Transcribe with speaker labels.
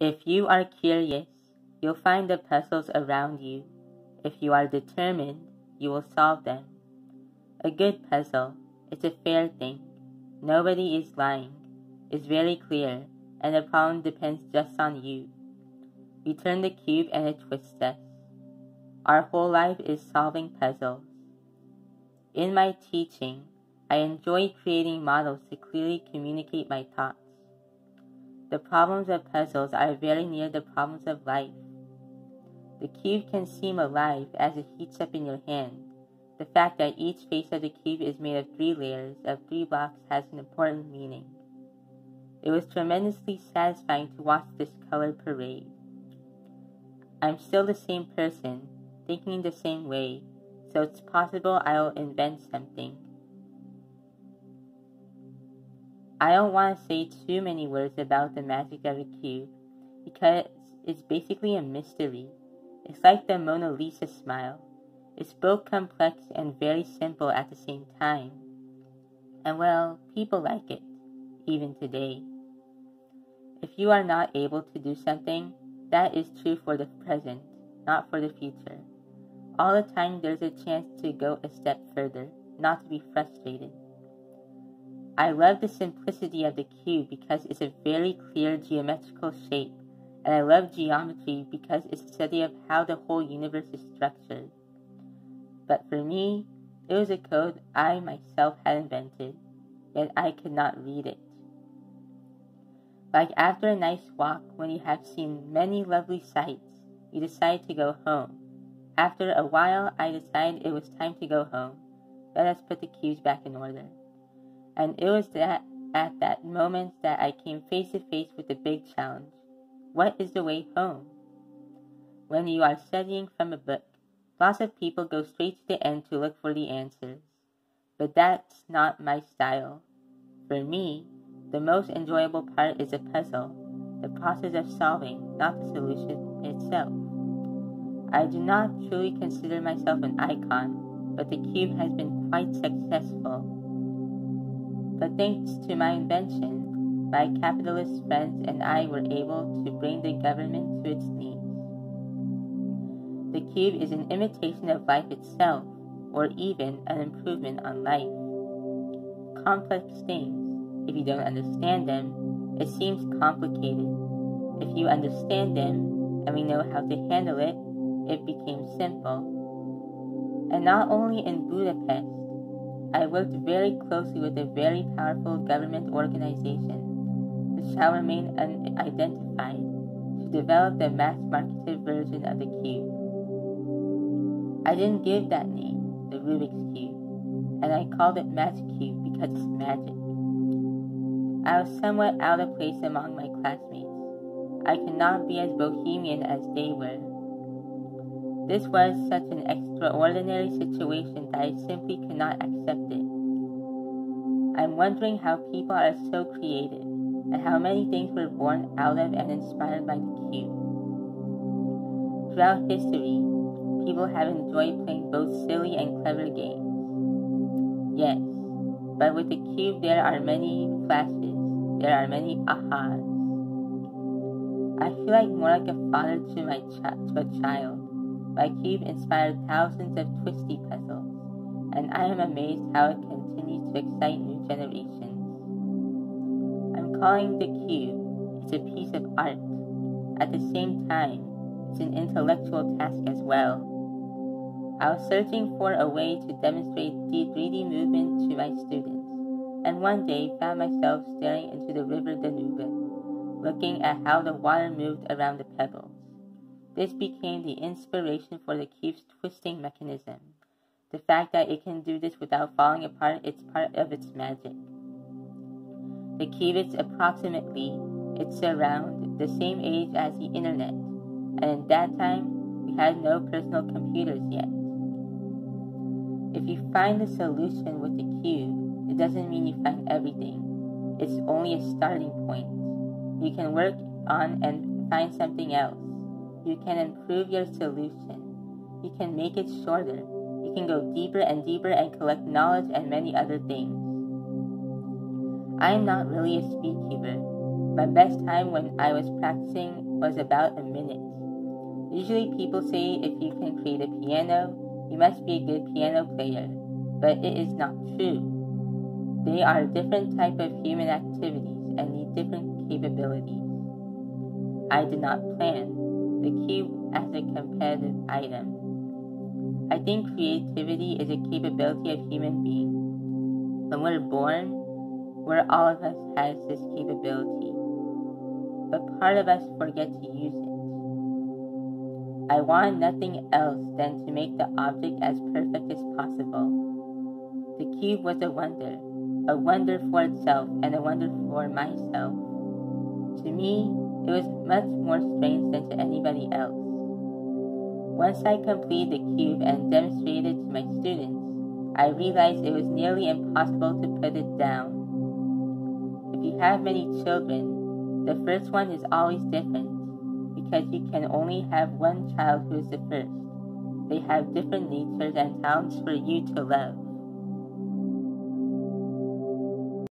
Speaker 1: If you are curious, you'll find the puzzles around you. If you are determined, you will solve them. A good puzzle is a fair thing. Nobody is lying. It's very clear, and the problem depends just on you. We turn the cube and it twists us. Our whole life is solving puzzles. In my teaching, I enjoy creating models to clearly communicate my thoughts. The problems of puzzles are very near the problems of life. The cube can seem alive as it heats up in your hand. The fact that each face of the cube is made of three layers of three blocks has an important meaning. It was tremendously satisfying to watch this color parade. I'm still the same person, thinking the same way, so it's possible I'll invent something. I don't want to say too many words about the magic of a cube because it's basically a mystery. It's like the Mona Lisa smile. It's both complex and very simple at the same time. And well, people like it, even today. If you are not able to do something, that is true for the present, not for the future. All the time there's a chance to go a step further, not to be frustrated. I love the simplicity of the cube because it's a very clear geometrical shape, and I love geometry because it's a study of how the whole universe is structured. But for me, it was a code I myself had invented, yet I could not read it. Like after a nice walk, when you have seen many lovely sights, you decide to go home. After a while, I decided it was time to go home. Let us put the cubes back in order. And it was that at that moment that I came face to face with the big challenge. What is the way home? When you are studying from a book, lots of people go straight to the end to look for the answers. But that's not my style. For me, the most enjoyable part is the puzzle, the process of solving, not the solution itself. I do not truly consider myself an icon, but the cube has been quite successful but thanks to my invention, my capitalist friends and I were able to bring the government to its knees. The cube is an imitation of life itself, or even an improvement on life. Complex things, if you don't understand them, it seems complicated. If you understand them, and we know how to handle it, it became simple. And not only in Budapest, I worked very closely with a very powerful government organization, which shall remain unidentified, to develop the mass-marketed version of the cube. I didn't give that name, the Rubik's Cube, and I called it Magic Cube because it's magic. I was somewhat out of place among my classmates. I could not be as bohemian as they were. This was such an extraordinary situation that I simply could not accept it. I'm wondering how people are so creative and how many things were born out of and inspired by the cube. Throughout history, people have enjoyed playing both silly and clever games. Yes, but with the cube there are many flashes, there are many ahas. I feel like more like a father to my ch- to a child cube inspired thousands of twisty puzzles, and I am amazed how it continues to excite new generations. I'm calling the cube, it's a piece of art. At the same time, it's an intellectual task as well. I was searching for a way to demonstrate the 3D movement to my students, and one day found myself staring into the river Danube, looking at how the water moved around the pebbles. This became the inspiration for the cube's twisting mechanism. The fact that it can do this without falling apart is part of its magic. The cube is approximately, it's around the same age as the internet, and in that time, we had no personal computers yet. If you find the solution with the cube, it doesn't mean you find everything. It's only a starting point. You can work on and find something else. You can improve your solution. You can make it shorter. You can go deeper and deeper and collect knowledge and many other things. I am not really a speedcuber. My best time when I was practicing was about a minute. Usually people say if you can create a piano, you must be a good piano player, but it is not true. They are different type of human activities and need different capabilities. I did not plan the cube as a competitive item. I think creativity is a capability of human beings. When we're born, where all of us has this capability, but part of us forget to use it. I want nothing else than to make the object as perfect as possible. The cube was a wonder, a wonder for itself and a wonder for myself. To me, it was much more strange than to anybody else. Once I completed the cube and demonstrated to my students, I realized it was nearly impossible to put it down. If you have many children, the first one is always different because you can only have one child who is the first. They have different natures and talents for you to love.